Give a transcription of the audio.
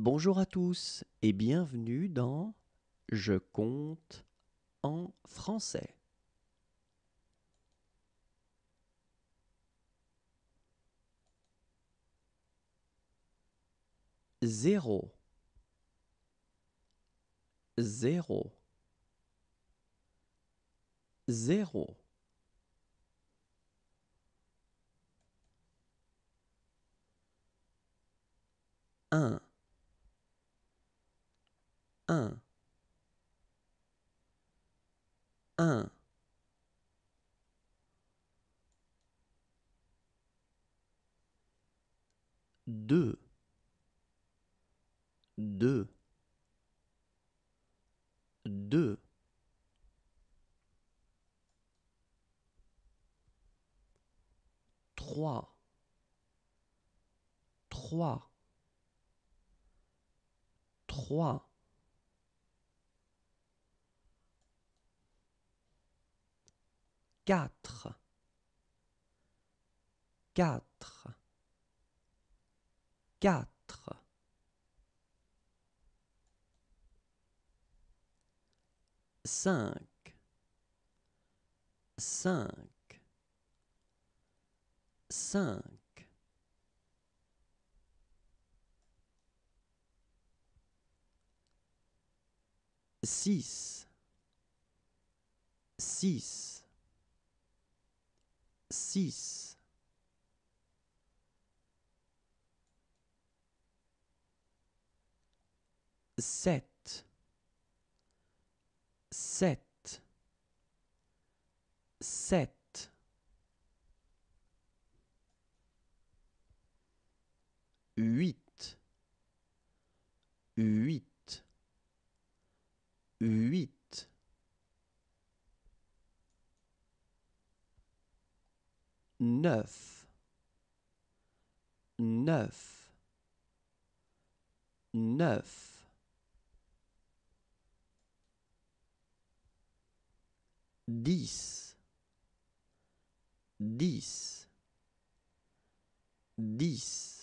Bonjour à tous et bienvenue dans Je compte en français. Zéro, zéro, zéro. Un, un, un. Deux, deux, deux. Trois, trois, trois. Quatre, quatre, quatre. Cinq, cinq, cinq. Six, six, six. Sept, sept, sept. Huit, huit, huit. Neuf, neuf, neuf. Dix, dix, dix.